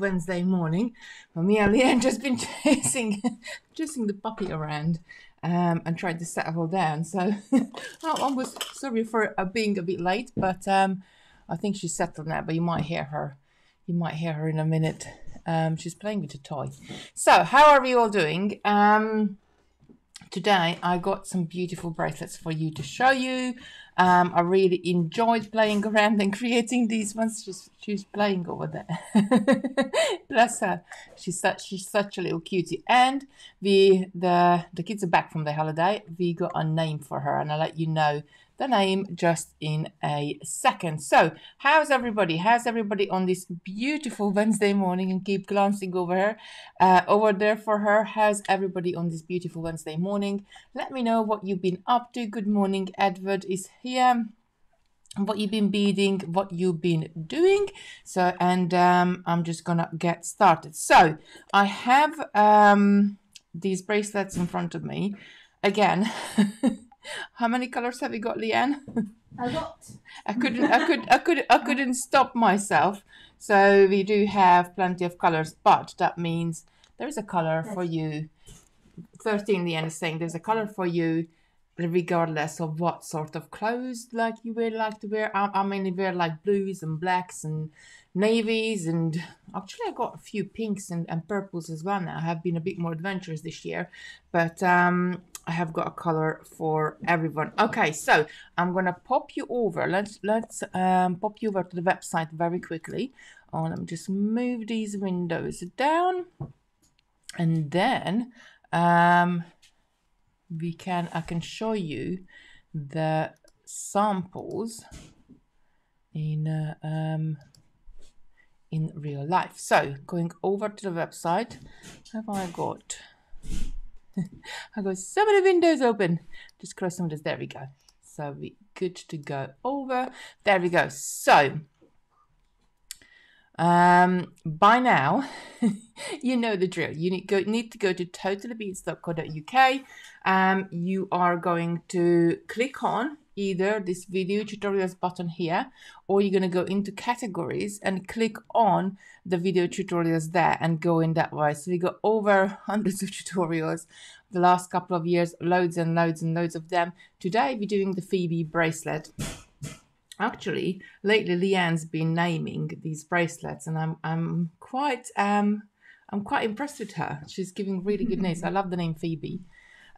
Wednesday morning. Well, me and Leanne just been chasing, chasing the puppy around um, and tried to settle down. So I was sorry for uh, being a bit late, but um, I think she's settled now. But you might hear her. You might hear her in a minute. Um, she's playing with a toy. So how are we all doing? Um, today I got some beautiful bracelets for you to show you. Um, I really enjoyed playing around and creating these ones. She's she's playing over there. Bless her. She's such she's such a little cutie. And we the the kids are back from their holiday. We got a name for her, and I'll let you know the name just in a second. So, how's everybody? How's everybody on this beautiful Wednesday morning? And keep glancing over her, uh, over there for her. How's everybody on this beautiful Wednesday morning? Let me know what you've been up to. Good morning, Edward is here what you've been beading, what you've been doing. So, and um, I'm just gonna get started. So, I have um, these bracelets in front of me. Again, How many colors have you got, Leanne? A lot. I couldn't. I could. I could. I couldn't stop myself. So we do have plenty of colors, but that means there is a color for you. Thirteen. Leanne is saying there's a color for you, regardless of what sort of clothes like you would like to wear. I, I mainly wear like blues and blacks and navies and actually I got a few pinks and, and purples as well now. I have been a bit more adventurous this year, but um, I have got a color for everyone. Okay, so I'm gonna pop you over. Let's let's um, pop you over to the website very quickly. Oh, let me just move these windows down, and then um, we can I can show you the samples in uh, um, in real life. So going over to the website, have I got? I got so many windows open. Just close some of this. There we go. So we good to go over. There we go. So um, by now, you know the drill. You need, go, need to go to totallybeads.co.uk. Um, you are going to click on either this video tutorials button here or you're going to go into categories and click on the video tutorials there and go in that way. So we got over hundreds of tutorials the last couple of years, loads and loads and loads of them. Today we're doing the Phoebe bracelet. Actually, lately Leanne's been naming these bracelets and I'm I'm quite um I'm quite impressed with her. She's giving really good names. I love the name Phoebe.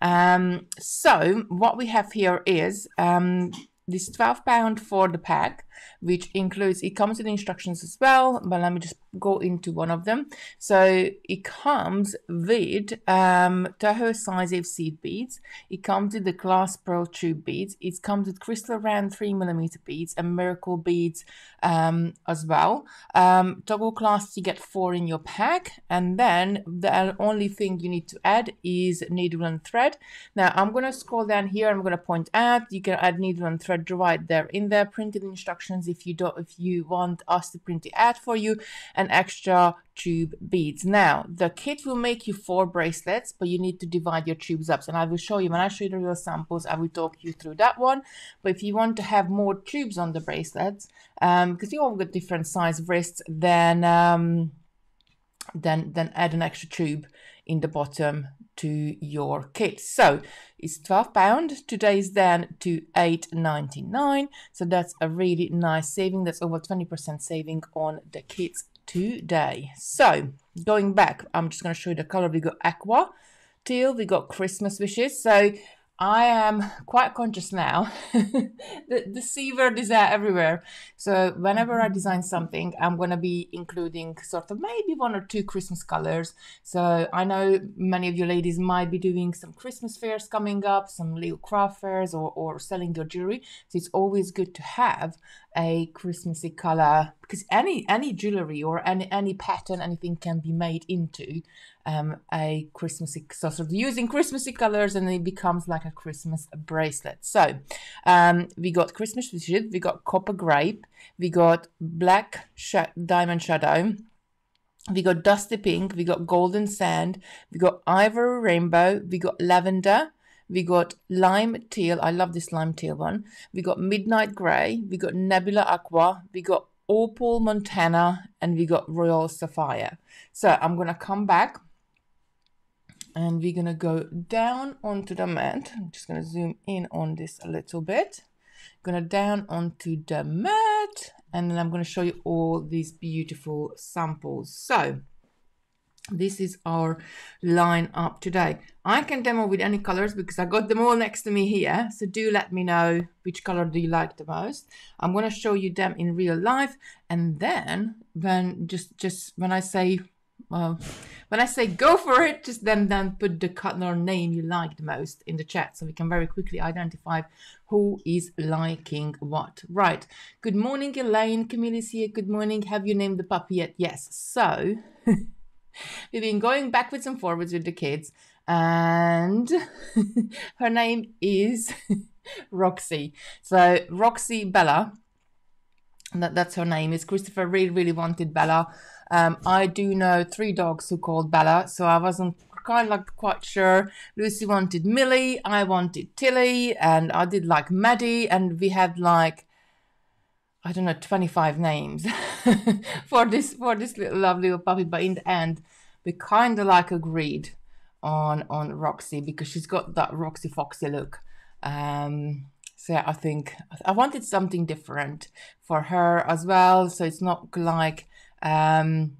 Um, so what we have here is um, this 12 pound for the pack which includes it comes with instructions as well but let me just go into one of them. So it comes with um Toho size seed beads. It comes with the glass pearl tube beads. It comes with crystal round three millimeter beads and miracle beads um as well. Um toggle clasps you get four in your pack. And then the only thing you need to add is needle and thread. Now i'm going to scroll down here. I'm going to point out you can add needle and thread right there in there printed instructions if you don't if you want us to print the ad for you and extra tube beads. Now the kit will make you four bracelets but you need to divide your tubes up. And i will show you when i show you the real samples i will talk you through that one. But if you want to have more tubes on the bracelets um because you all got different size wrists then um then then add an extra tube in the bottom to your kit. So it's 12 pound. Today's then to 8.99. So that's a really nice saving. That's over 20% saving on the kits today. So going back, I'm just going to show you the color. We got aqua, teal, we got Christmas wishes. So I am quite conscious now. the, the C word is there everywhere. So whenever I design something, I'm going to be including sort of maybe one or two Christmas colors. So I know many of you ladies might be doing some Christmas fairs coming up, some little craft fairs or, or selling your jewelry. So it's always good to have a Christmassy color because any any jewelry or any any pattern anything can be made into um, a Christmassy sort of using Christmassy colors and it becomes like a Christmas bracelet. So um, we got Christmas we got copper grape, we got black sh diamond shadow, we got dusty pink, we got golden sand, we got ivory rainbow, we got lavender, we got lime teal. I love this lime teal one. We got midnight gray. We got nebula aqua. We got Opal Montana, and we got Royal Sapphire. So I'm gonna come back and we're gonna go down onto the mat. I'm just gonna zoom in on this a little bit. Gonna down onto the mat and then I'm gonna show you all these beautiful samples. So this is our line up today. I can demo with any colors because I got them all next to me here. So do let me know which color do you like the most. I'm going to show you them in real life. And then when just, just when I say, well, when I say go for it, just then, then put the color name you like the most in the chat. So we can very quickly identify who is liking what. Right. Good morning, Elaine. Camille's here. Good morning. Have you named the puppy yet? Yes. So We've been going backwards and forwards with the kids, and her name is Roxy. So Roxy Bella, that, that's her name. Is Christopher really really wanted Bella? Um, I do know three dogs who called Bella, so I wasn't kind of like quite sure. Lucy wanted Millie, I wanted Tilly, and I did like Maddie, and we had like I don't know, 25 names for this for this little lovely little puppy. But in the end, we kind of like agreed on on Roxy because she's got that Roxy Foxy look. Um, so yeah, I think I wanted something different for her as well. So it's not like um,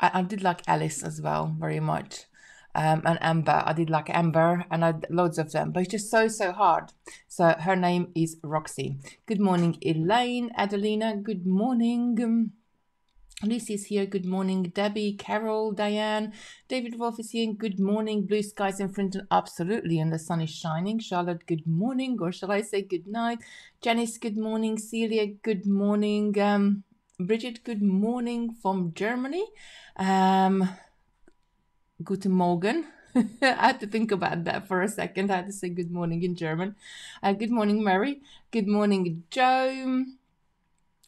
I, I did like Alice as well very much um, and Amber. I did like Amber and I had loads of them, but it's just so, so hard. So her name is Roxy. Good morning, Elaine, Adelina. Good morning. Lucy's here. Good morning, Debbie, Carol, Diane, David Wolf is here. Good morning, blue skies in Frinton. Absolutely, and the sun is shining. Charlotte, good morning, or shall I say good night? Janice, good morning. Celia, good morning. Um, Bridget, good morning from Germany. Um, Guten Morgen. I had to think about that for a second. I had to say good morning in German. Uh, good morning, Mary. Good morning, Joe.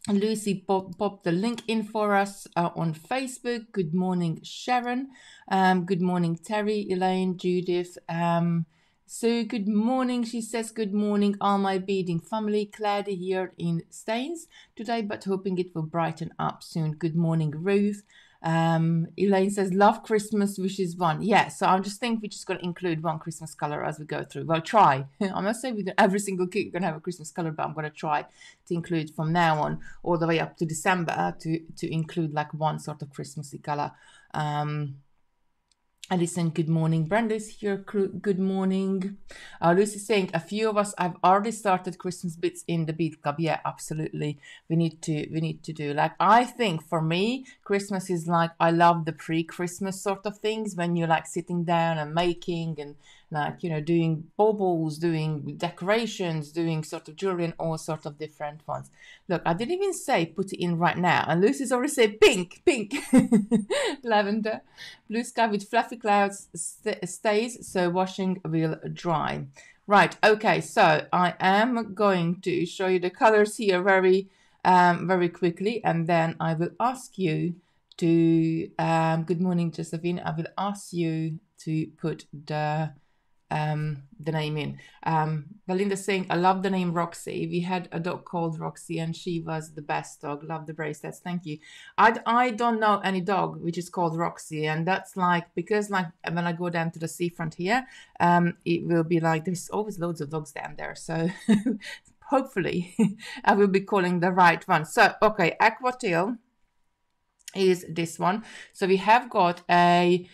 Lucy pop, popped the link in for us uh, on Facebook. Good morning, Sharon. Um, good morning, Terry, Elaine, Judith. Um, so good morning. She says good morning, all my beading family. Claire here in Staines today, but hoping it will brighten up soon. Good morning, Ruth. Um, Elaine says, love Christmas wishes one. Yeah, so I just think we're just going to include one Christmas color as we go through. Well, try. I'm not saying we're every single kit going to have a Christmas color, but I'm going to try to include from now on all the way up to December to, to include like one sort of Christmassy color. Um, Alison, good morning. Brenda's here. Good morning. Uh, Lucy saying a few of us have already started Christmas bits in the bead club. Yeah, absolutely. We need to. We need to do like I think for me, Christmas is like I love the pre-Christmas sort of things when you're like sitting down and making and like you know doing baubles doing decorations doing sort of jewelry and all sorts of different ones. Look i didn't even say put it in right now and lucy's already said pink pink. Lavender. Blue sky with fluffy clouds st- stays so washing will dry. Right okay so i am going to show you the colors here very um, very quickly and then i will ask you to um, good morning josephine. I will ask you to put the um, the name in. Um, Belinda saying, I love the name Roxy. We had a dog called Roxy and she was the best dog. Love the bracelets. Thank you. I, I don't know any dog which is called Roxy. And that's like, because like when I go down to the seafront here, um, it will be like, there's always loads of dogs down there. So hopefully I will be calling the right one. So, okay, Aqua Teal is this one. So we have got a,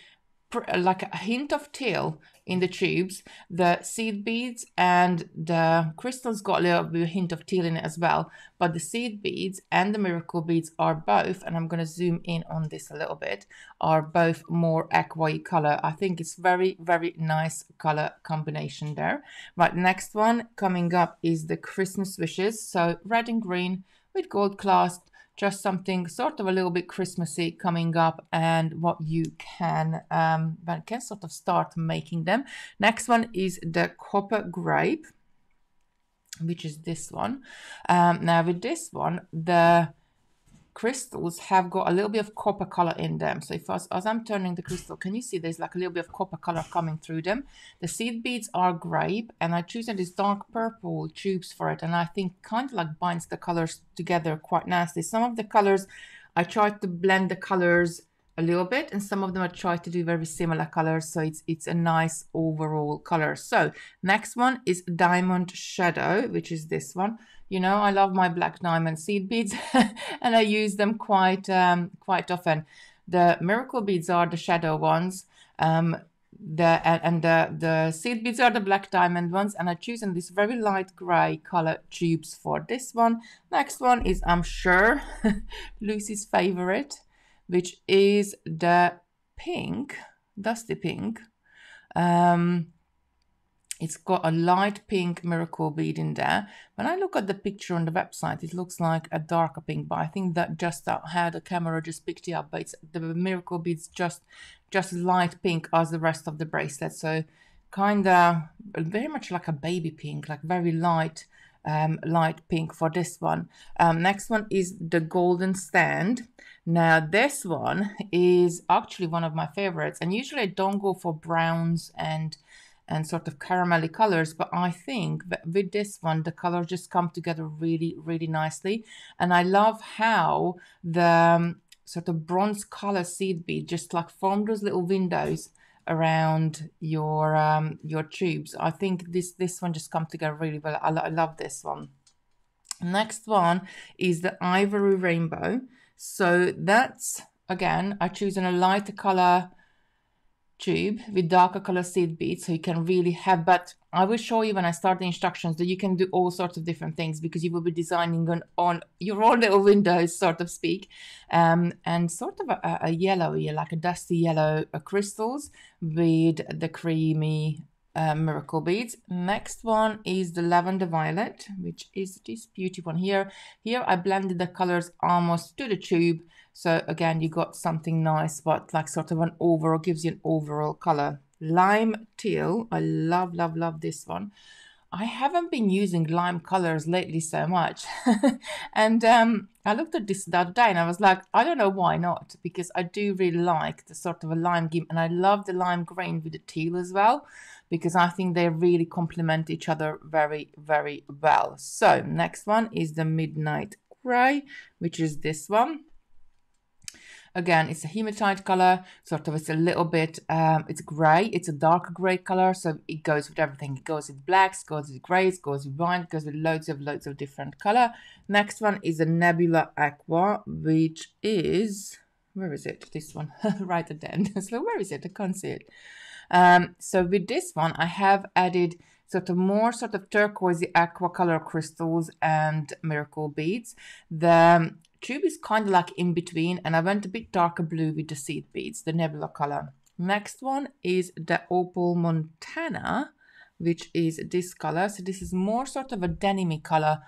like a hint of teal in the tubes, the seed beads and the crystals got a little bit of hint of teal in it as well. But the seed beads and the miracle beads are both, and I'm going to zoom in on this a little bit, are both more aqua color. I think it's very, very nice color combination there. Right, next one coming up is the Christmas wishes. So red and green with gold clasp just something sort of a little bit Christmassy coming up and what you can um, can sort of start making them. Next one is the copper grape, which is this one. Um, now with this one, the crystals have got a little bit of copper color in them. So if as, as I'm turning the crystal, can you see there's like a little bit of copper color coming through them? The seed beads are grape and I choose these dark purple tubes for it. And I think kind of like binds the colors together quite nicely. Some of the colors, I tried to blend the colors a little bit and some of them I tried to do very similar colors so it's it's a nice overall color so next one is diamond shadow which is this one you know, I love my black diamond seed beads and I use them quite um, quite often. The miracle beads are the shadow ones. Um, the and the the seed beads are the black diamond ones and I choose in this very light gray color tubes for this one. Next one is I'm sure Lucy's favorite, which is the pink, dusty pink. Um, it's got a light pink miracle bead in there. When I look at the picture on the website, it looks like a darker pink, but I think that just how the camera just picked it up. But it's the miracle beads just just light pink as the rest of the bracelet. So kind of very much like a baby pink, like very light um, light pink for this one. Um, next one is the golden stand. Now this one is actually one of my favorites and usually I don't go for browns and and sort of caramelly colors but i think that with this one the colors just come together really really nicely. And i love how the um, sort of bronze color seed bead just like form those little windows around your um your tubes. I think this this one just come together really well. I, I love this one. Next one is the ivory rainbow. So that's again i choose in a lighter color tube with darker color seed beads so you can really have but I will show you when I start the instructions that you can do all sorts of different things because you will be designing on, on your own little windows sort of speak um, and sort of a, a yellow like a dusty yellow uh, crystals with the creamy uh, miracle beads. Next one is the lavender violet, which is this beautiful one here. Here I blended the colors almost to the tube. So again, you got something nice, but like sort of an overall, gives you an overall color. Lime teal, I love, love, love this one. I haven't been using lime colors lately so much. and um, I looked at this the other day and I was like, I don't know why not, because I do really like the sort of a lime green and I love the lime green with the teal as well, because I think they really complement each other very, very well. So next one is the Midnight Gray, which is this one. Again, it's a hematite color, sort of it's a little bit, um, it's gray, it's a dark gray color, so it goes with everything. It goes with blacks, goes with grays, goes with wine, goes with loads of loads of different color. Next one is a Nebula Aqua, which is, where is it? This one, right at the end. so where is it? I can't see it. Um, so with this one, I have added sort of more sort of turquoisey aqua color crystals and miracle beads. The tube is kind of like in between and I went a bit darker blue with the seed beads, the nebula color. Next one is the Opal Montana, which is this color. So this is more sort of a denim color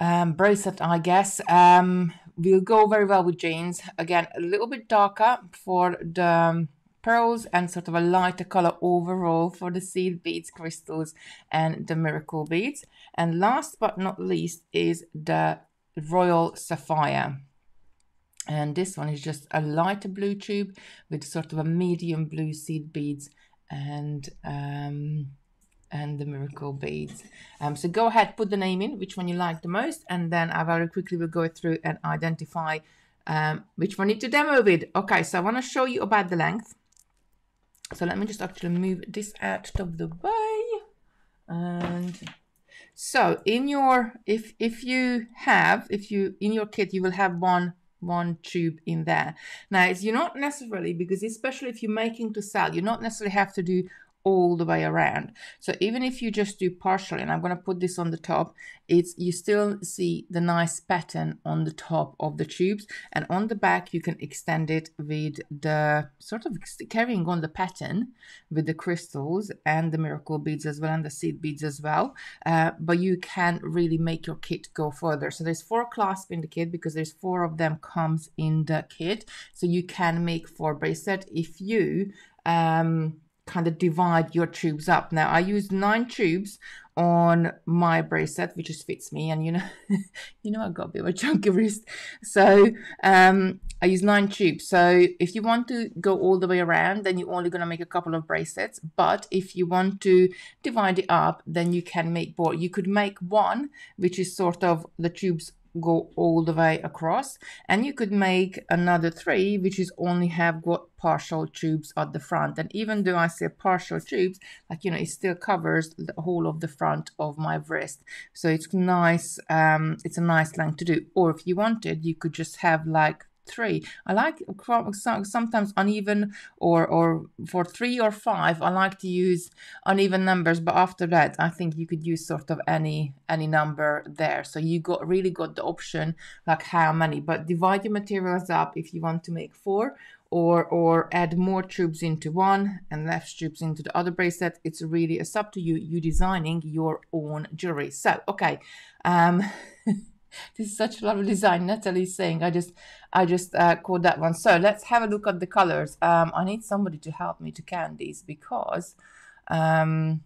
um, bracelet, I guess. Um, will go very well with jeans. Again, a little bit darker for the um, pearls and sort of a lighter color overall for the seed beads, crystals, and the miracle beads. And last but not least is the Royal Sapphire. And this one is just a lighter blue tube with sort of a medium blue seed beads and um, and the miracle beads. Um, so go ahead, put the name in, which one you like the most, and then I very quickly will go through and identify um, which one you need to demo with. Okay, so I want to show you about the length. So let me just actually move this out of the way. And so in your, if, if you have, if you, in your kit, you will have one one tube in there. Now, it's you're not necessarily because especially if you're making to sell, you not necessarily have to do all the way around. So even if you just do partially, and I'm going to put this on the top, it's you still see the nice pattern on the top of the tubes and on the back you can extend it with the sort of carrying on the pattern with the crystals and the miracle beads as well and the seed beads as well. Uh, but you can really make your kit go further. So there's four clasps in the kit because there's four of them comes in the kit. So you can make four bracelet if you um kind of divide your tubes up. Now I used nine tubes on my bracelet, which just fits me, and you know, you know I've got a bit of a chunky wrist, so um, I use nine tubes. So if you want to go all the way around, then you're only gonna make a couple of bracelets. But if you want to divide it up, then you can make more. You could make one, which is sort of the tubes go all the way across. And you could make another three which is only have got partial tubes at the front. And even though I say partial tubes like you know it still covers the whole of the front of my wrist. So it's nice um it's a nice length to do. Or if you wanted you could just have like three. I like sometimes uneven or or for three or five. I like to use uneven numbers, but after that, I think you could use sort of any any number there. So you got really got the option like how many, but divide your materials up if you want to make four. Or, or add more tubes into one and less tubes into the other bracelet. It's really it's up to you. You designing your own jewelry. So okay, um, this is such a lovely design. Natalie's saying, I just, I just uh, caught that one. So let's have a look at the colors. Um, I need somebody to help me to can these because, um,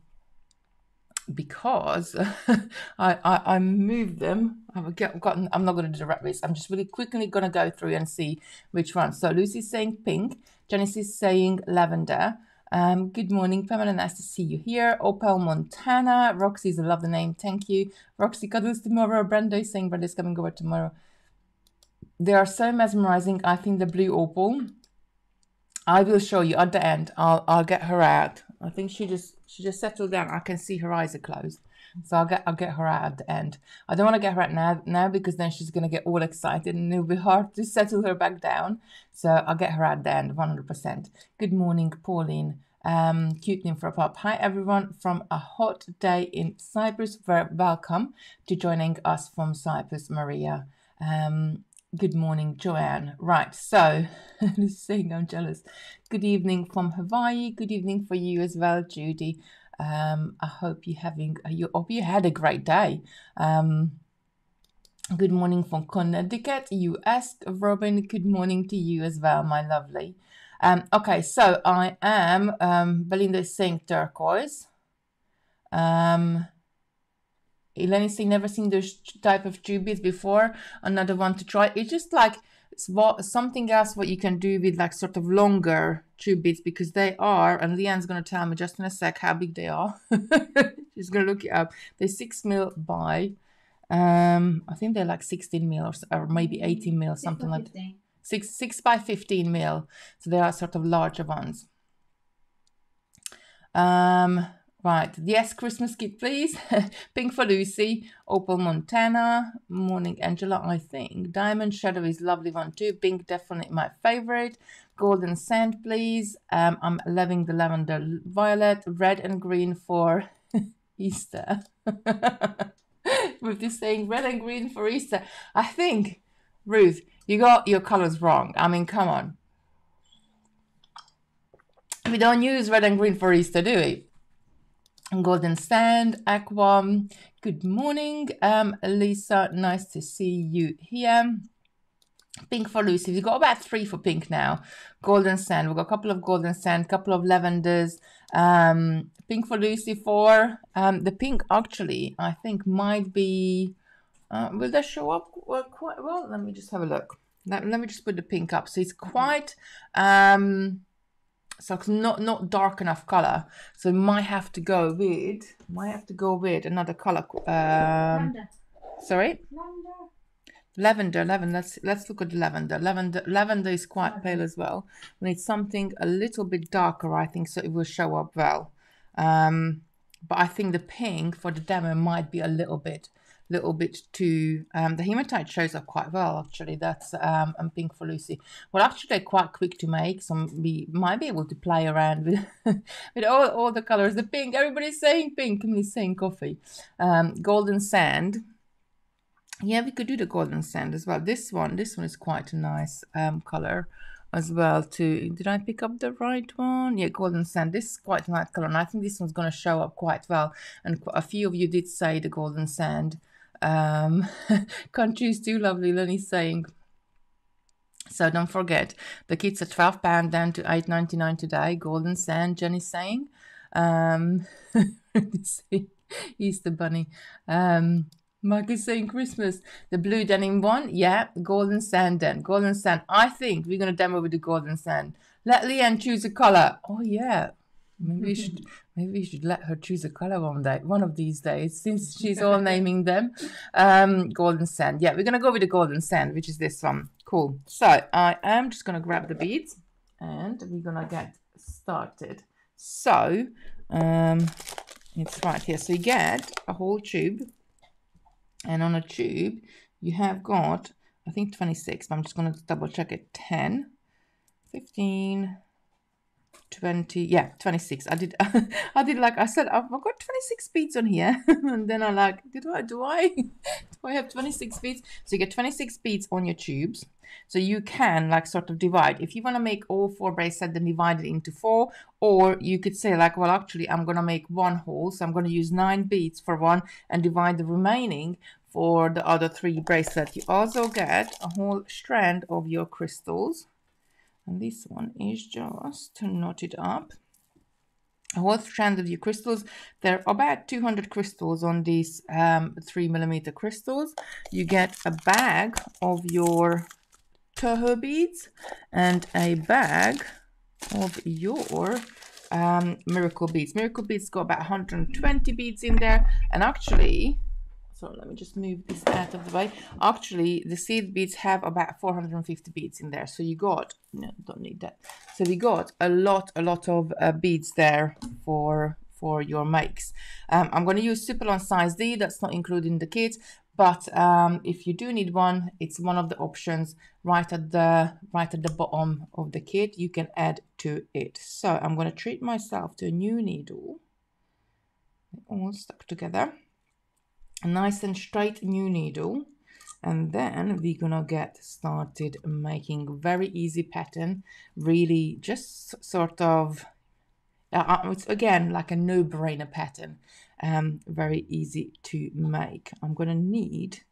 because I, I, I moved them. I've gotten, I'm not going to do the rat race. I'm just really quickly going to go through and see which one. So Lucy's saying pink. Janice is saying lavender. Um, good morning, Pamela. Nice to see you here. Opal Montana. Roxy's a the name. Thank you. Roxy cuddles tomorrow. Brenda is saying Brenda's coming over tomorrow. They are so mesmerizing. I think the blue opal. I will show you at the end. I'll I'll get her out. I think she just she just settled down. I can see her eyes are closed. So I'll get I'll get her out at the end. I don't want to get her out now now because then she's gonna get all excited and it'll be hard to settle her back down. So I'll get her out at the end, 100%. Good morning, Pauline. Um, cute name for a pop. Hi everyone from a hot day in Cyprus. Welcome to joining us from Cyprus, Maria. Um, good morning, Joanne. Right, so saying I'm jealous. Good evening from Hawaii. Good evening for you as well, Judy. Um, I hope you're having, you hope you had a great day. Um, good morning from Connecticut, US. Robin, good morning to you as well, my lovely. Um, okay, so I am, um, Belinda saying turquoise. Um, Eleni saying never seen this type of tube before. Another one to try. It's just like what something else what you can do with like sort of longer tube beads because they are and Leanne's gonna tell me just in a sec how big they are. She's gonna look it up. They're six mil by um I think they're like 16 mil or, or maybe 18 mil, something like that. Six six by 15 mil. So they are sort of larger ones. Um Right, yes, Christmas kit, please. Pink for Lucy, Opal Montana, Morning Angela, I think. Diamond Shadow is lovely one too. Pink, definitely my favorite. Golden Sand, please. Um, I'm loving the lavender violet, red and green for Easter. With this saying red and green for Easter. I think, Ruth, you got your colors wrong. I mean, come on. We don't use red and green for Easter, do we? Golden Sand, Aqua, good morning. Um, Lisa, nice to see you here. Pink for Lucy. We've got about three for pink now. Golden Sand. We've got a couple of Golden Sand, couple of Lavenders. Um, pink for Lucy for um, the pink actually, I think might be, uh, will that show up quite well? Let me just have a look. Let, let me just put the pink up. So it's quite, um, so it's not not dark enough color. So might have to go with might have to go with another color um sorry? Lavender. Lavender let's let's look at the lavender. Lavender lavender is quite pale as well. We need something a little bit darker i think so it will show up well. Um but i think the pink for the demo might be a little bit little bit too um, the hematite shows up quite well actually that's um, and pink for Lucy well actually they're quite quick to make so we might be able to play around with with all, all the colors the pink everybody's saying pink i everybody's saying coffee um, golden sand yeah we could do the golden sand as well this one this one is quite a nice um, color as well too. Did I pick up the right one? Yeah, golden sand. This is quite a nice color, and I think this one's going to show up quite well. And a few of you did say the golden sand. Um, can't too lovely, Lenny's saying. So don't forget, the kits are twelve pound down to eight ninety nine today. Golden sand, Jenny's saying. Um, Easter bunny. Um, Mike is saying Christmas. The blue denim one, yeah. Golden sand then. Golden sand. I think we're gonna demo with the golden sand. Let Leanne choose a color. Oh yeah. Maybe we should maybe we should let her choose a color one day, one of these days, since she's all naming them. Um, golden sand. Yeah, we're gonna go with the golden sand, which is this one. Cool. So I am just gonna grab the beads and we're gonna get started. So um, it's right here. So you get a whole tube, and on a tube you have got I think 26, but I'm just gonna double check it. 10, 15, 20 yeah 26 i did i did like i said i've got 26 beads on here. And then i like did i do i do i have 26 beads so you get 26 beads on your tubes. So you can like sort of divide. If you want to make all four bracelets then divide it into four. Or you could say like well actually i'm going to make one hole so i'm going to use nine beads for one and divide the remaining for the other three bracelets you also get a whole strand of your crystals and this one is just knotted up. A whole strand of your crystals. There are about 200 crystals on these um, three millimeter crystals. You get a bag of your toho beads and a bag of your um, miracle beads. Miracle beads got about 120 beads in there. And actually so let me just move this out of the way. Actually, the seed beads have about 450 beads in there. So you got, no, don't need that. So we got a lot, a lot of uh, beads there for for your makes. Um, I'm going to use Superlon size D. That's not included in the kit. But um, if you do need one, it's one of the options right at the right at the bottom of the kit. You can add to it. So I'm going to treat myself to a new needle. All stuck together a nice and straight new needle. And then we're gonna get started making very easy pattern really just sort of uh, uh, it's again like a no-brainer pattern um very easy to make. I'm gonna need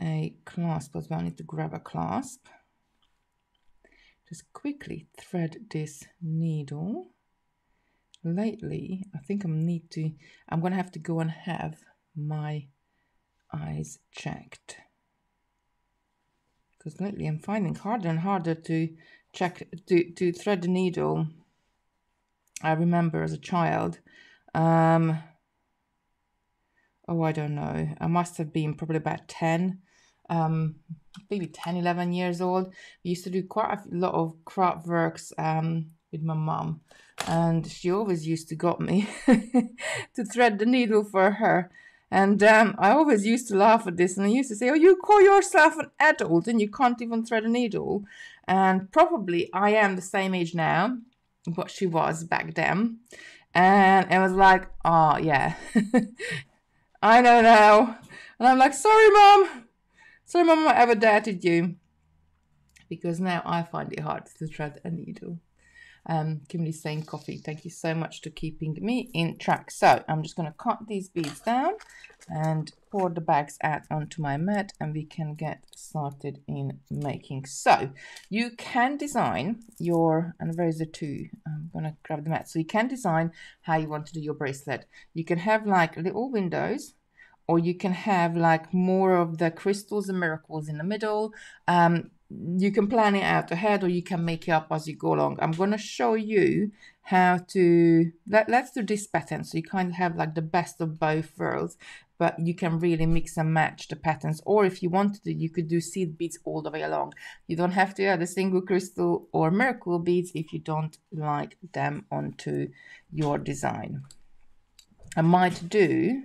a clasp as well. I need to grab a clasp. Just quickly thread this needle. Lately i think i need to i'm gonna have to go and have my eyes checked. Because lately I'm finding harder and harder to check to, to thread the needle. I remember as a child. Um, oh, I don't know. I must have been probably about 10, um, maybe 10, 11 years old. We used to do quite a lot of craft works um, with my mum. And she always used to got me to thread the needle for her. And um, I always used to laugh at this, and I used to say, "Oh, you call yourself an adult, and you can't even thread a needle." And probably I am the same age now, what she was back then, and it was like, "Oh yeah, I know now." And I'm like, "Sorry, mom, sorry, mom, I ever doubted you," because now I find it hard to thread a needle. Um, Kimberly's saying coffee. Thank you so much for keeping me in track. So I'm just going to cut these beads down and pour the bags out onto my mat and we can get started in making. So you can design your, and where is the two? I'm going to grab the mat. So you can design how you want to do your bracelet. You can have like little windows or you can have like more of the crystals and miracles in the middle. Um, you can plan it out ahead or you can make it up as you go along. I'm going to show you how to, let, let's do this pattern. So you kind of have like the best of both worlds, but you can really mix and match the patterns. Or if you wanted to, you could do seed beads all the way along. You don't have to add a single crystal or miracle beads if you don't like them onto your design. I might do,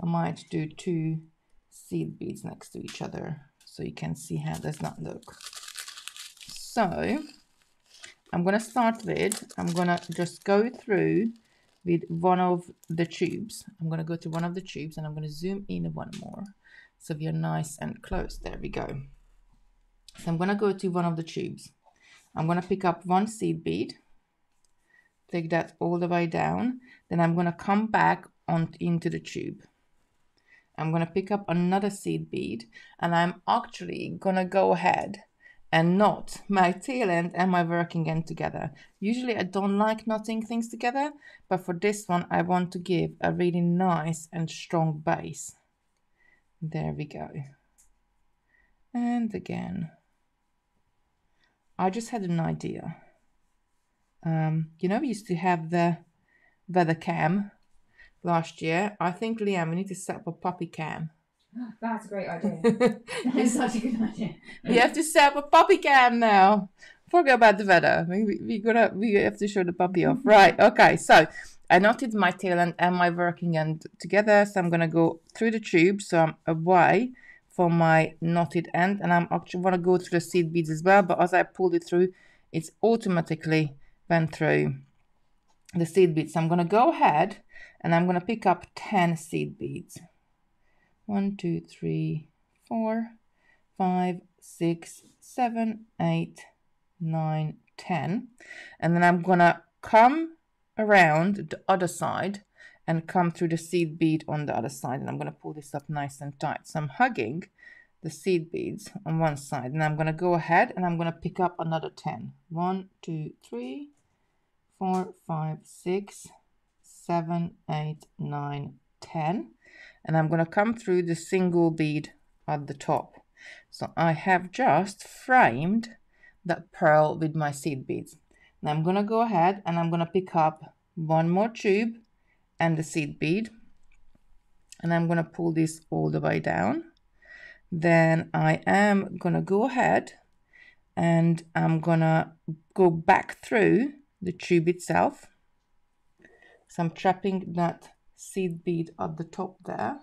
I might do two seed beads next to each other so you can see how does that look. So I'm to start with, I'm to just go through with one of the tubes. I'm to go to one of the tubes and I'm to zoom in one more. So we are nice and close. There we go. So I'm to go to one of the tubes. I'm to pick up one seed bead, take that all the way down. Then I'm to come back on into the tube. I'm going to pick up another seed bead and I'm actually going to go ahead and knot my tail end and my working end together. Usually I don't like knotting things together, but for this one I want to give a really nice and strong base. There we go. And again. I just had an idea. Um, you know, we used to have the weather cam last year. I think, Leanne, we need to set up a puppy cam. That's a great idea. That's such a good idea. we have to set up a puppy cam now. Forget about the weather. We, we, gotta we have to show the puppy off. Mm-hmm. Right. Okay. So I knotted my tail end and my working end together. So I'm gonna go through the tube. So I'm away from my knotted end, and I'm actually want to go through the seed beads as well. But as I pulled it through, it's automatically went through the seed beads. So I'm gonna go ahead and I'm gonna pick up ten seed beads one, two, three, four, five, six, seven, eight, nine, ten. And then I'm gonna come around the other side and come through the seed bead on the other side. And I'm gonna pull this up nice and tight. So I'm hugging the seed beads on one side and I'm gonna go ahead and I'm gonna pick up another 10. One, two, three, four, five, six, seven, eight, nine, ten and I'm going to come through the single bead at the top. So I have just framed that pearl with my seed beads. Now I'm going to go ahead and I'm going to pick up one more tube and the seed bead and I'm going to pull this all the way down. Then I am going to go ahead and I'm going to go back through the tube itself. So I'm trapping that seed bead at the top there.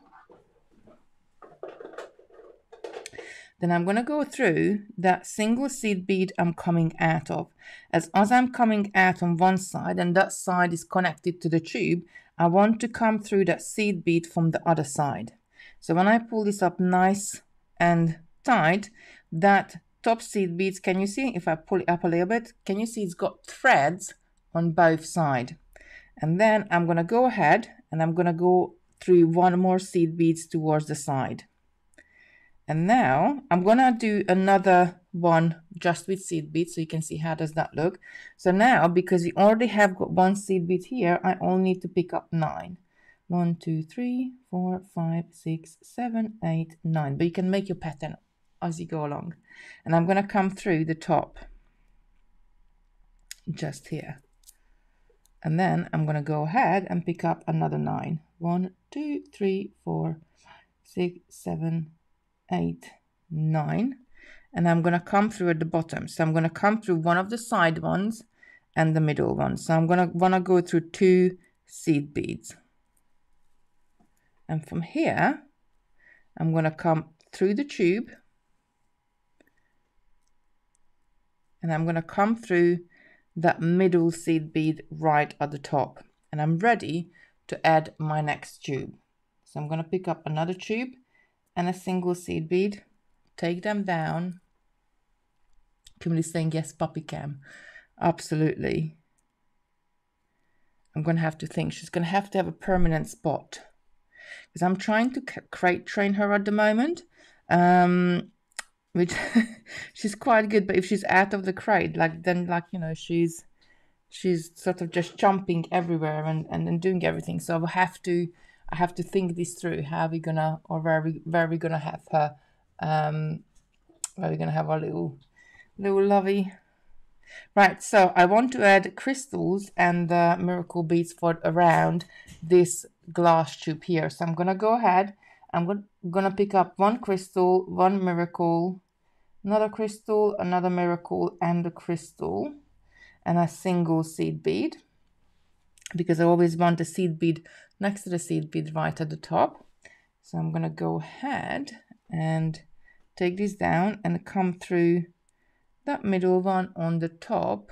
Then I'm going to go through that single seed bead I'm coming out of. As, as I'm coming out on one side and that side is connected to the tube, I want to come through that seed bead from the other side. So when I pull this up nice and tight, that top seed beads, can you see, if I pull it up a little bit, can you see it's got threads on both sides? And then I'm going to go ahead and I'm going to go through one more seed beads towards the side. And now I'm going to do another one just with seed beads so you can see how does that look. So now because we already have got one seed bead here, I only need to pick up nine. One, two, three, four, five, six, seven, eight, nine. But you can make your pattern as you go along. And I'm going to come through the top just here. And then I'm going to go ahead and pick up another nine. One, two, three, four, six, seven, eight, nine. And I'm going to come through at the bottom. So I'm going to come through one of the side ones and the middle one. So I'm going to want to go through two seed beads. And from here, I'm going to come through the tube. And I'm going to come through that middle seed bead right at the top and I'm ready to add my next tube. So I'm going to pick up another tube and a single seed bead, take them down. Kimberly's saying yes, puppy cam. Absolutely. I'm going to have to think. She's going to have to have a permanent spot because I'm trying to crate train her at the moment. Um, which she's quite good but if she's out of the crate like then like you know she's she's sort of just jumping everywhere and and, and doing everything. So i have to i have to think this through. How are we gonna or where we where we gonna have her? Um where we gonna have our little little lovey? Right so i want to add crystals and the miracle beads for around this glass tube here. So i'm gonna go ahead I'm gonna pick up one crystal, one miracle, another crystal, another miracle, and a crystal, and a single seed bead because I always want a seed bead next to the seed bead right at the top. So I'm gonna go ahead and take this down and come through that middle one on the top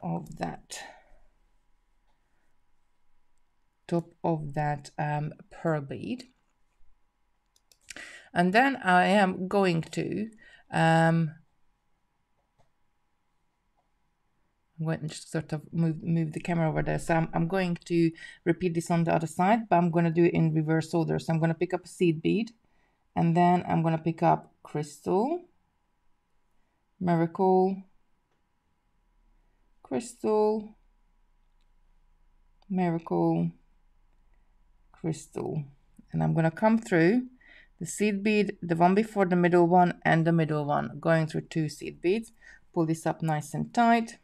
of that top of that um, pearl bead. And then I am going to um, I'm going to just sort of move move the camera over there. So I'm, I'm going to repeat this on the other side, but I'm going to do it in reverse order. So I'm going to pick up a seed bead, and then I'm going to pick up crystal, miracle, crystal, miracle, crystal. And I'm going to come through the seed bead, the one before the middle one and the middle one, going through two seed beads. Pull this up nice and tight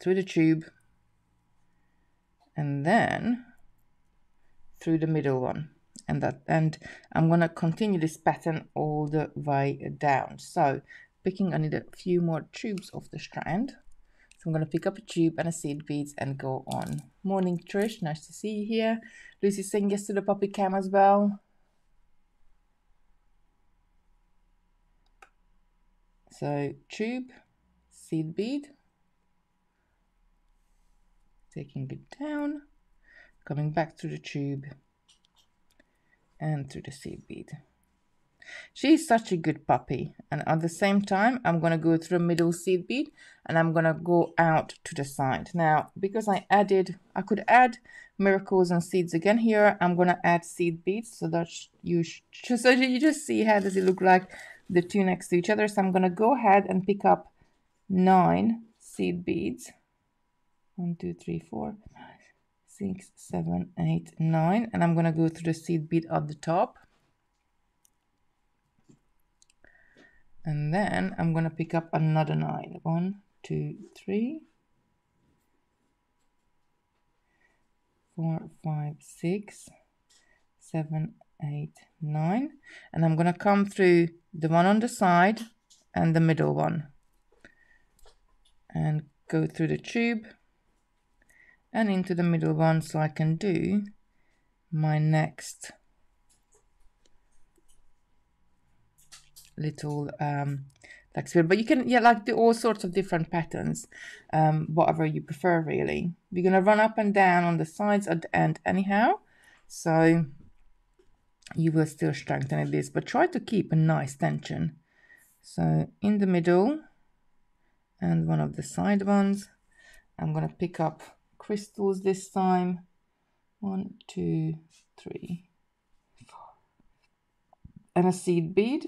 through the tube and then through the middle one and that and I'm going to continue this pattern all the way down so picking I need a few more tubes of the strand so I'm going to pick up a tube and a seed beads and go on. Morning Trish. Nice to see you here. Lucy saying yes to the puppy cam as well. So tube, seed bead, taking it down, coming back through the tube and through the seed bead. She's such a good puppy. And at the same time, I'm going to go through a middle seed bead and I'm going to go out to the side. Now, because I added, I could add miracles and seeds again here. I'm going to add seed beads so that you, so you just see how does it look like the two next to each other. So I'm going to go ahead and pick up nine seed beads. One, two, three, four, five, six, seven, eight, nine. And I'm going to go through the seed bead at the top. And then I'm going to pick up another nine. One, two, three, four, five, six, seven, eight, nine. And I'm going to come through the one on the side and the middle one. And go through the tube and into the middle one so I can do my next little um like but you can yeah like do all sorts of different patterns um whatever you prefer really we're gonna run up and down on the sides at the end anyhow so you will still strengthen this, but try to keep a nice tension. So in the middle and one of the side ones, I'm going to pick up crystals this time. One, two, three, four. And a seed bead.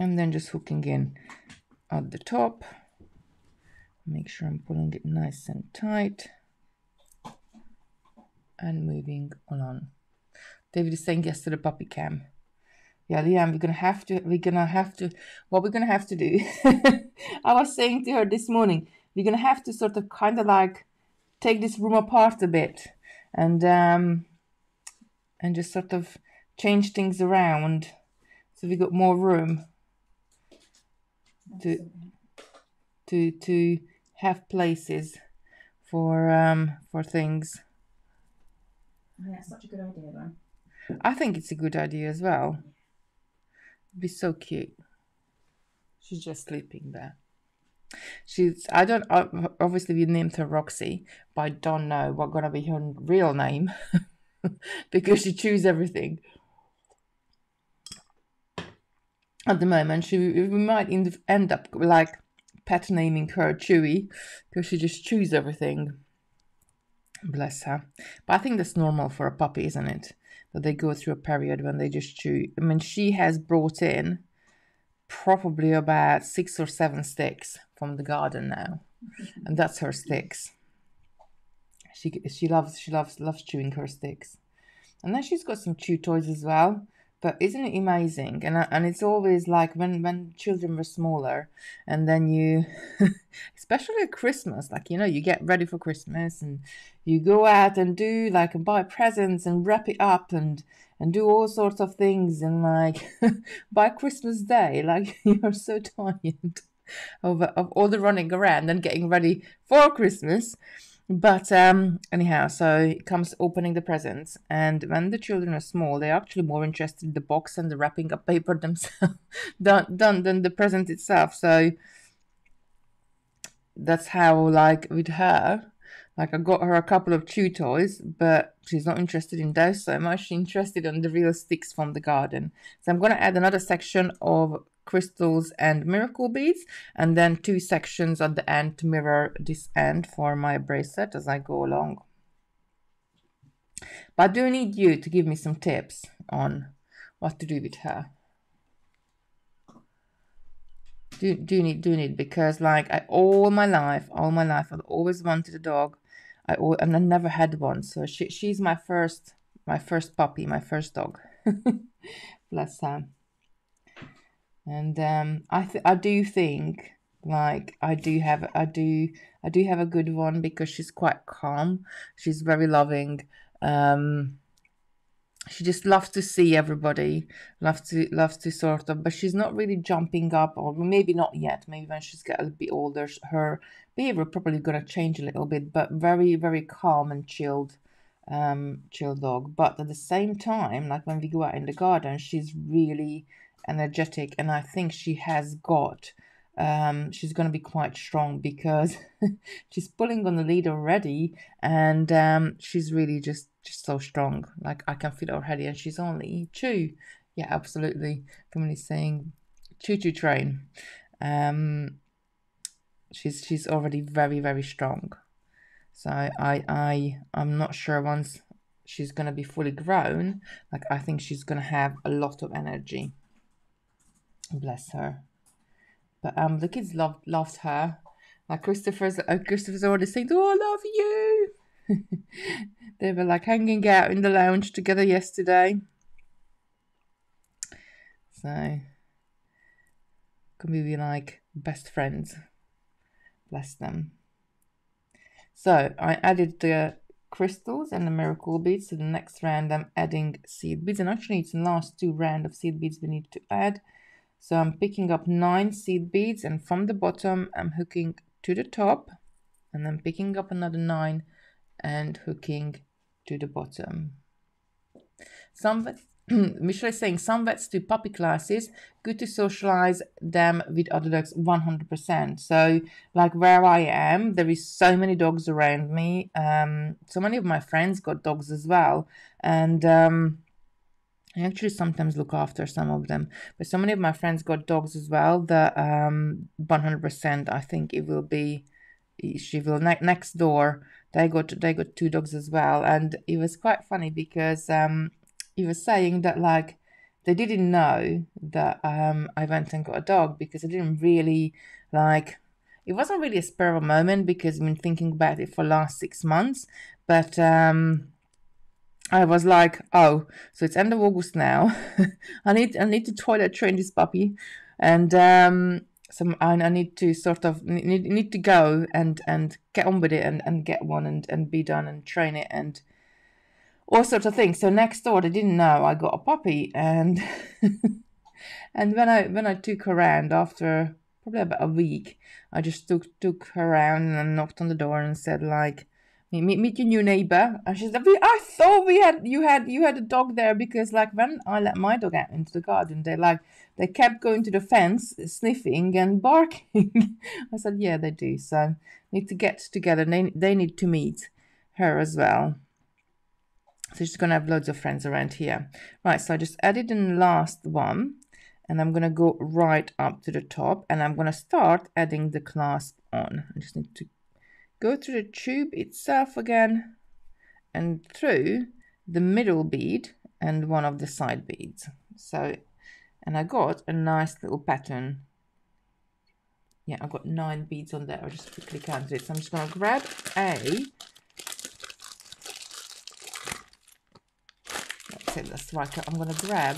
And then just hooking in at the top. Make sure I'm pulling it nice and tight and moving along David is saying yes to the puppy cam. Yeah, Liam, we're gonna have to. We're gonna have to. What we're gonna have to do. I was saying to her this morning, we're gonna have to sort of kind of like take this room apart a bit, and um, and just sort of change things around, so we got more room to to to have places for um for things. Yeah, such a good idea, though. I think it's a good idea as well. It'd be so cute. She's just sleeping there. She's, I don't, obviously we named her Roxy, but I don't know what gonna be her real name because she chews everything. At the moment, she we might end up like pet naming her Chewy because she just chews everything. Bless her. But I think that's normal for a puppy, isn't it? That they go through a period when they just chew. I mean, she has brought in probably about six or seven sticks from the garden now, mm-hmm. and that's her sticks. She she loves she loves loves chewing her sticks, and then she's got some chew toys as well. But isn't it amazing? And and it's always like when when children were smaller, and then you, especially at Christmas, like you know, you get ready for Christmas and you go out and do like and buy presents and wrap it up and and do all sorts of things and like by Christmas Day, like you're so tired of of all the running around and getting ready for Christmas but um, anyhow, so it comes opening the presents, and when the children are small, they're actually more interested in the box and the wrapping up paper themselves than, than the present itself. So that's how, like with her, like I got her a couple of chew toys, but she's not interested in those so much. She's interested in the real sticks from the garden. So I'm gonna add another section of crystals and miracle beads and then two sections at the end to mirror this end for my bracelet as I go along. But I do need you to give me some tips on what to do with her. do do need do need because like I all my life, all my life, I've always wanted a dog. I and I never had one, so she she's my first my first puppy, my first dog. Bless her. And um, I th- I do think like I do have I do I do have a good one because she's quite calm. She's very loving. Um, she just loves to see everybody loves to loves to sort of but she's not really jumping up or maybe not yet maybe when she's get a little bit older her behavior probably gonna change a little bit but very very calm and chilled um chill dog but at the same time like when we go out in the garden she's really energetic and i think she has got um, she's going to be quite strong because she's pulling on the lead already and um, she's really just just so strong. Like i can feel already and she's only two. Yeah absolutely. Family saying choo choo train. Um she's she's already very very strong. So i i i'm not sure once she's going to be fully grown like i think she's going to have a lot of energy bless her but um, the kids loved loved her. Like Christopher's, uh, Christopher's already saying, "Oh, I love you." they were like hanging out in the lounge together yesterday. So, can we be like best friends? Bless them. So I added the crystals and the miracle beads to the next round. I'm adding seed beads, and actually, it's the last two round of seed beads we need to add. So I'm picking up nine seed beads and from the bottom I'm hooking to the top and then picking up another nine and hooking to the bottom. Some Michelle is saying some vets do puppy classes, good to socialize them with other dogs 100%. So like where I am, there is so many dogs around me. Um, so many of my friends got dogs as well. And um, I actually sometimes look after some of them, but so many of my friends got dogs as well that um 100% I think it will be she will ne- next door they got they got two dogs as well. And it was quite funny because um he was saying that like they didn't know that um I went and got a dog because I didn't really like it wasn't really a spur of a moment because I've been thinking about it for last six months but um I was like, oh, so it's end of August now. I need I need to toilet train this puppy, and um, so I, I need to sort of need need to go and and get on with it and and get one and and be done and train it and all sorts of things. So next door, they didn't know I got a puppy, and and when I when I took her around after probably about a week, I just took took her around and knocked on the door and said like meet, meet your new neighbor. And she's like i thought we had you had you had a dog there because like when i let my dog out into the garden they like they kept going to the fence sniffing and barking. I said yeah they do. So need to get together. They, they need to meet her as well. So she's gonna have loads of friends around here. Right so i just added in the last one and i'm gonna go right up to the top and i'm gonna start adding the clasp on. I just need to go through the tube itself again and through the middle bead and one of the side beads. So, and I got a nice little pattern. Yeah, I've got nine beads on there. I'll just quickly count it. So I'm just going to grab a, let's say that's right. I'm going to grab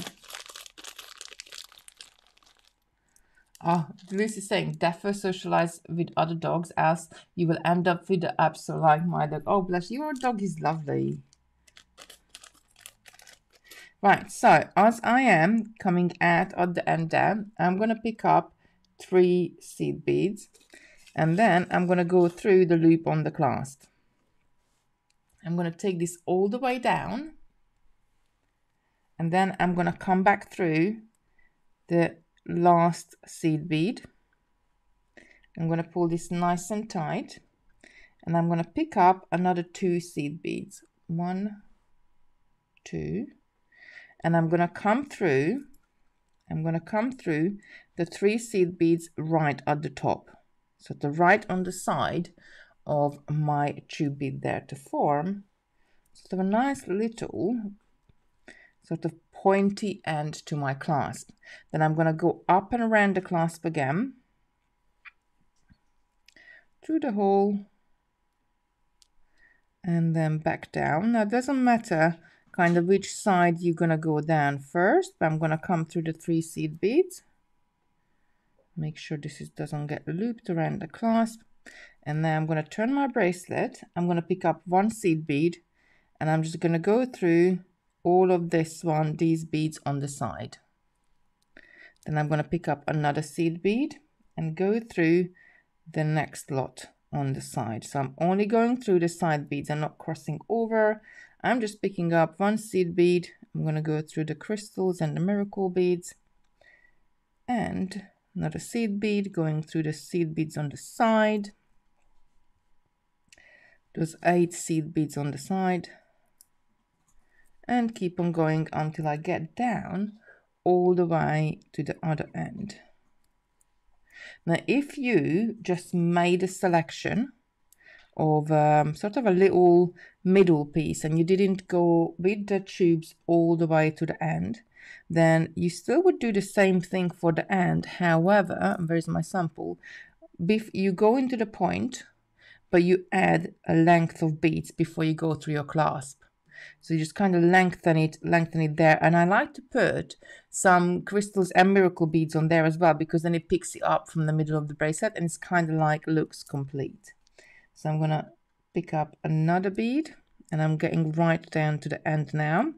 Oh, Lucy is saying, defo socialize with other dogs, else you will end up with the absolute like my dog. Oh, bless you, your dog is lovely. Right, so as I am coming out at the end there, I'm going to pick up three seed beads and then I'm going to go through the loop on the clasp. I'm going to take this all the way down and then I'm going to come back through the last seed bead. I'm going to pull this nice and tight and I'm going to pick up another two seed beads. One, two, and I'm going to come through, I'm going to come through the three seed beads right at the top. So the right on the side of my tube bead there to form sort of a nice little sort of pointy end to my clasp. Then I'm going to go up and around the clasp again. through the hole and then back down. Now it doesn't matter kind of which side you're gonna go down first, but I'm gonna come through the three seed beads. Make sure this is, doesn't get looped around the clasp. And then I'm gonna turn my bracelet. I'm gonna pick up one seed bead and I'm just gonna go through all of this one, these beads on the side. Then I'm gonna pick up another seed bead and go through the next lot on the side. So I'm only going through the side beads. I'm not crossing over. I'm just picking up one seed bead. I'm going to go through the crystals and the miracle beads. And another seed bead going through the seed beads on the side. Those eight seed beads on the side. And keep on going until I get down all the way to the other end. Now, if you just made a selection of um, sort of a little middle piece and you didn't go with the tubes all the way to the end, then you still would do the same thing for the end. However, there's my sample. If you go into the point, but you add a length of beads before you go through your clasp. So you just kind of lengthen it, lengthen it there. And I like to put some crystals and miracle beads on there as well because then it picks it up from the middle of the bracelet and it's kind of like looks complete. So I'm going to pick up another bead and I'm getting right down to the end now.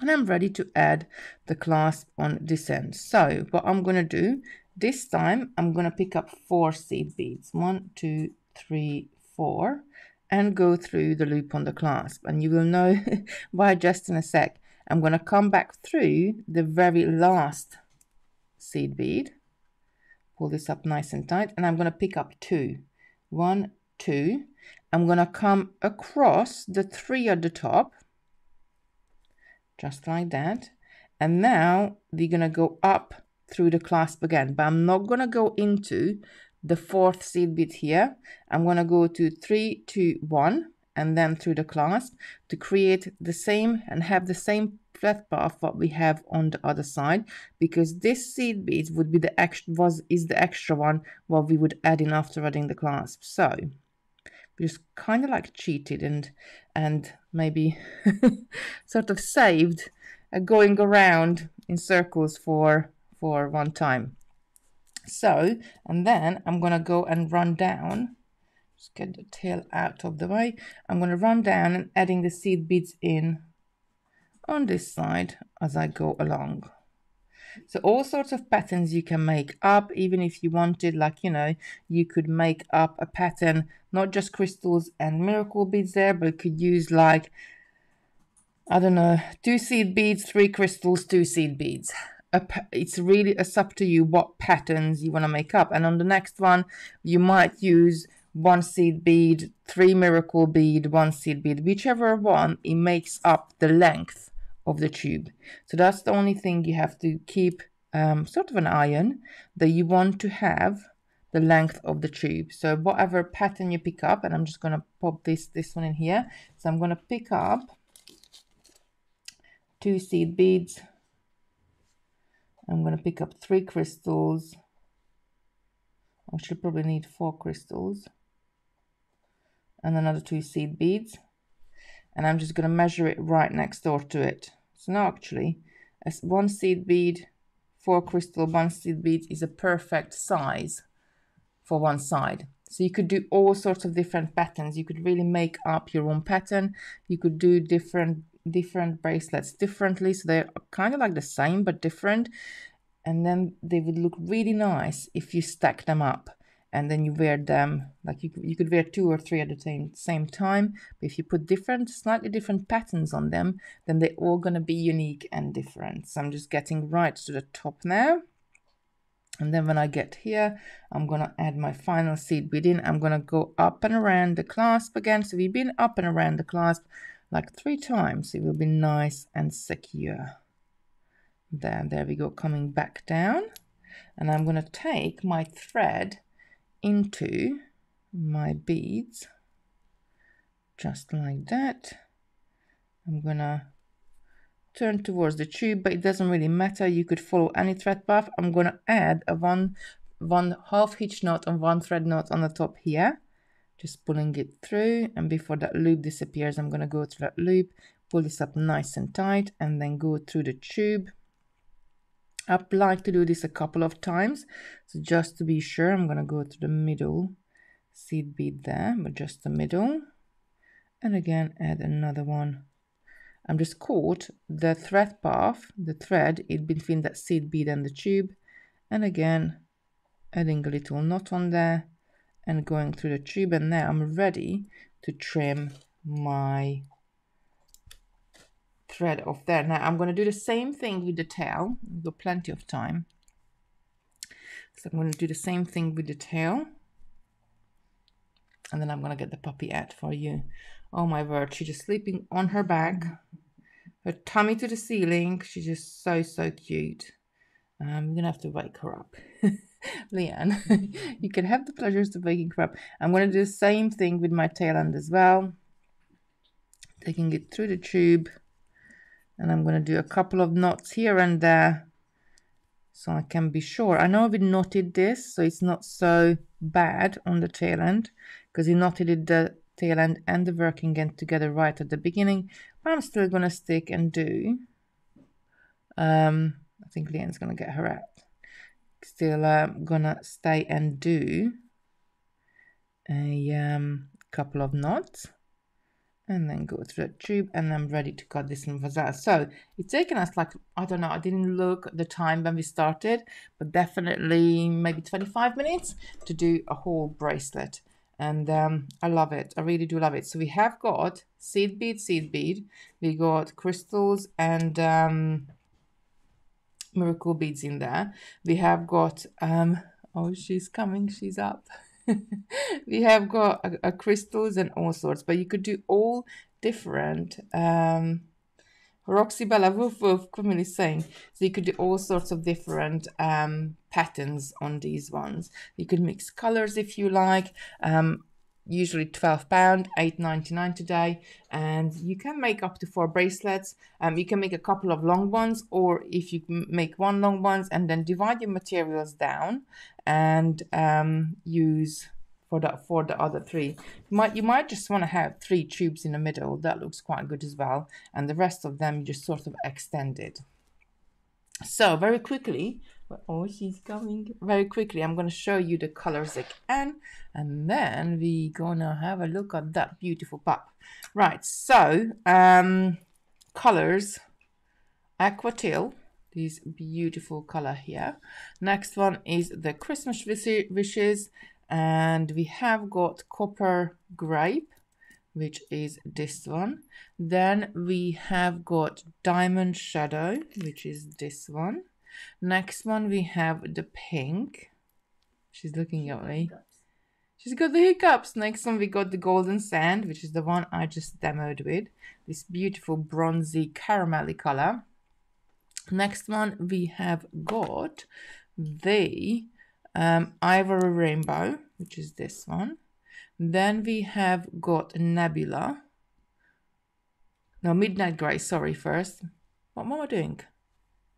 And I'm ready to add the clasp on this end. So what I'm going to do this time, I'm going to pick up four seed beads. One, two, three, four and go through the loop on the clasp. And you will know why just in a sec. I'm going to come back through the very last seed bead. Pull this up nice and tight. And I'm going to pick up two. One, two. I'm going to come across the three at the top. Just like that. And now we're going to go up through the clasp again. But I'm not going to go into the fourth seed bead here. I'm going to go to three, two, one, and then through the clasp to create the same and have the same flat path what we have on the other side because this seed bead would be the extra was is the extra one what we would add in after adding the clasp so we just kind of like cheated and and maybe sort of saved uh, going around in circles for for one time so, and then I'm going to go and run down. Just get the tail out of the way. I'm going to run down and adding the seed beads in on this side as I go along. So all sorts of patterns you can make up, even if you wanted, like, you know, you could make up a pattern, not just crystals and miracle beads there, but could use like, I don't know, two seed beads, three crystals, two seed beads a, it's really it's up to you what patterns you want to make up. And on the next one you might use one seed bead three miracle bead one seed bead whichever one it makes up the length of the tube. So that's the only thing you have to keep um, sort of an eye on that you want to have the length of the tube. So whatever pattern you pick up and i'm just going to pop this this one in here. So i'm going to pick up two seed beads I'm going to pick up three crystals. I should probably need four crystals. And another two seed beads. And I'm just going to measure it right next door to it. So now actually, as one seed bead, four crystal, one seed bead is a perfect size for one side. So you could do all sorts of different patterns. You could really make up your own pattern. You could do different different bracelets differently. So they're kind of like the same but different. And then they would look really nice if you stack them up and then you wear them. Like you, you could wear two or three at the same, same time but if you put different slightly different patterns on them then they're all going to be unique and different. So i'm just getting right to the top now. And then when I get here, I'm going to add my final seed bead in. I'm going to go up and around the clasp again. So we've been up and around the clasp like three times. It will be nice and secure. There, there we go, coming back down. And I'm going to take my thread into my beads, just like that. I'm going to turn towards the tube, but it doesn't really matter. You could follow any thread path. I'm going to add a one one half hitch knot and one thread knot on the top here just pulling it through and before that loop disappears I'm going to go through that loop pull this up nice and tight and then go through the tube. I like to do this a couple of times so just to be sure I'm going to go to the middle. Seed bead there but just the middle. And again add another one. I'm just caught the thread path the thread in between that seed bead and the tube. And again adding a little knot on there and going through the tube and now I'm ready to trim my thread off there. Now I'm going to do the same thing with the tail. We've got plenty of time. So I'm going to do the same thing with the tail. And then I'm going to get the puppy out for you. Oh my word, she's just sleeping on her back. Her tummy to the ceiling. She's just so, so cute. I'm going to have to wake her up. Leanne, you can have the pleasures of waking her up. I'm going to do the same thing with my tail end as well. Taking it through the tube. And I'm going to do a couple of knots here and there so I can be sure. I know we knotted this, so it's not so bad on the tail end because we knotted the tail end and the working end together right at the beginning. But I'm still going to stick and do. Um, I think Leanne's going to get her out still uh, gonna stay and do a um, couple of knots and then go through the tube and I'm ready to cut this in Vazal. So it's taken us like, I don't know, I didn't look at the time when we started, but definitely maybe 25 minutes to do a whole bracelet. And um, I love it. I really do love it. So we have got seed bead, seed bead. We got crystals and um, miracle beads in there. We have got, um, oh, she's coming, she's up. we have got crystals and all sorts, but you could do all different. Um, Roxy Bella Woof Woof is saying, so you could do all sorts of different um, patterns on these ones. You could mix colors if you like. Um, usually 12 pound 8.99 today. And you can make up to four bracelets. Um, you can make a couple of long ones or if you make one long ones and then divide your materials down and um, use for the for the other three. You might you might just want to have three tubes in the middle. That looks quite good as well. And the rest of them you just sort of extended so very quickly oh she's coming. Very quickly i'm going to show you the colors again and then we gonna have a look at that beautiful pup. Right so um colors. Aqua Teal this beautiful color here. Next one is the christmas wishes and we have got copper grape which is this one then we have got diamond shadow which is this one Next one we have the pink. She's looking at me. She's got the hiccups. Next one we got the golden sand, which is the one I just demoed with. This beautiful bronzy caramelly color. Next one we have got the um, ivory rainbow, which is this one. Then we have got nebula. No, midnight gray, sorry, first. What am I doing?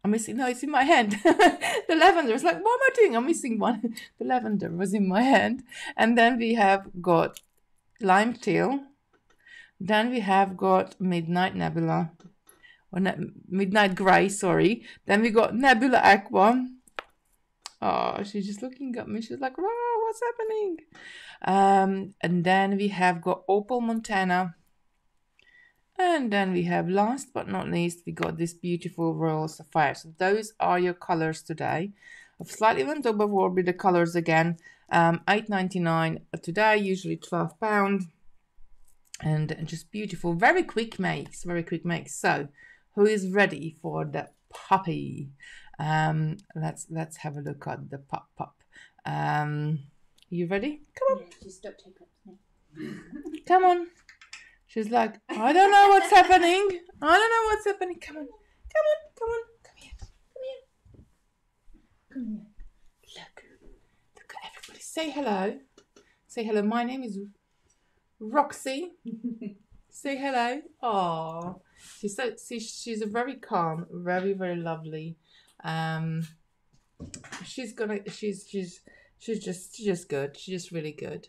I'm missing. No, it's in my hand. the lavender is like, what am I doing? I'm missing one. the lavender was in my hand. And then we have got lime teal. Then we have got midnight nebula. Or ne midnight gray, sorry. Then we got nebula aqua. Oh, she's just looking at me. She's like, wow, what's happening? Um, and then we have got opal montana. And then we have last but not least, we got this beautiful royal sapphire. So those are your colors today. I've slightly went overboard with the colors again. Um, 8.99 today, usually 12 pound. And just beautiful, very quick makes, very quick makes. So who is ready for the puppy? Um, let's let's have a look at the pop pop. Um, you ready? Come on. Yeah, just don't take up. Come on. She's like, I don't know what's happening. I don't know what's happening. Come on, come on, come on, come here, come here, come here. Look, look at everybody. Say hello. Say hello. My name is Roxy. Say hello. Oh, she's so she's she's a very calm, very very lovely, um, she's gonna she's she's she's just she's just good. She's just really good.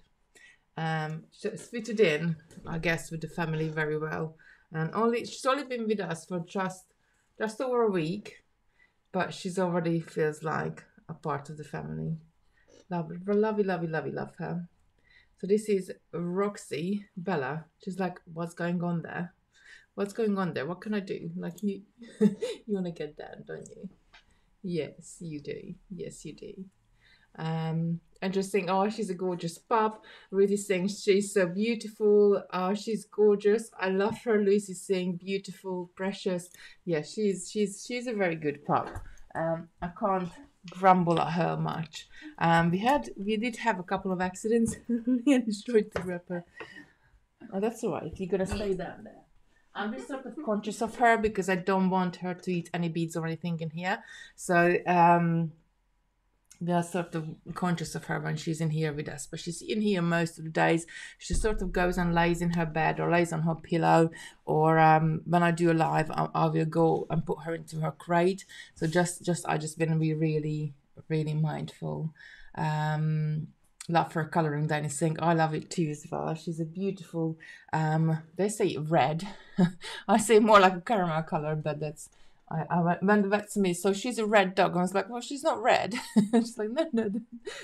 Um, she's fitted in, I guess, with the family very well. And only she's only been with us for just just over a week, but she's already feels like a part of the family. Lovely, lovely, lovely, lovely, love her. So this is Roxy Bella. She's like, what's going on there? What's going on there? What can I do? Like you, you want to get down, don't you? Yes, you do. Yes, you do. Um, and just oh, she's a gorgeous pup. Ruthie saying she's so beautiful. Oh, she's gorgeous. I love her. Lucy saying beautiful, precious. Yeah, she's she's she's a very good pup. Um, I can't grumble at her much. Um, we had we did have a couple of accidents. we destroyed the wrapper. Oh, that's all right. You're gonna stay down there. I'm just sort of conscious of her because I don't want her to eat any beads or anything in here. So um, we are sort of conscious of her when she's in here with us. But she's in here most of the days. She sort of goes and lays in her bed or lays on her pillow. Or um, when I do a live, I, I will go and put her into her crate. So just, just I just been to be really, really mindful. Um, love her coloring Danny saying I love it too as well. She's a beautiful um they say red. I say more like a caramel color, but that's I, I went, went back to me. So she's a red dog. I was like, well, she's not red. she's like, no, no,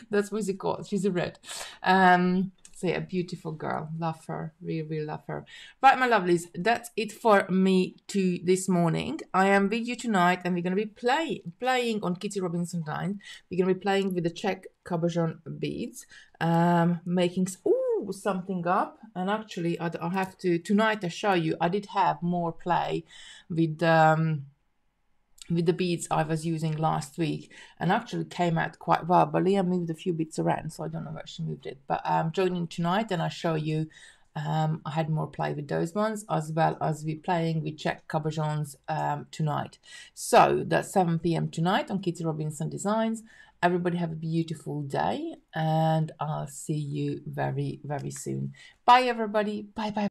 that's what she called. She's a red. Um, say a beautiful girl. Love her. Really, really love her. Right, my lovelies, that's it for me to this morning. I am with you tonight and we're going to be playing playing on Kitti Robinson Line. We're going to be playing with the Czech cabochon beads, um, making ooh, something up. And actually, I, I have to, tonight I show you, I did have more play with um, with the beads I was using last week and actually came out quite well. But Leah moved a few bits around, so I don't know where she moved it. But um, joining tonight and I show you um, I had more play with those ones as well as we playing with Czech cabochons um, tonight. So that's 7 p.m. tonight on Kitti Robinson Designs. Everybody have a beautiful day and I'll see you very, very soon. Bye, everybody. Bye, bye.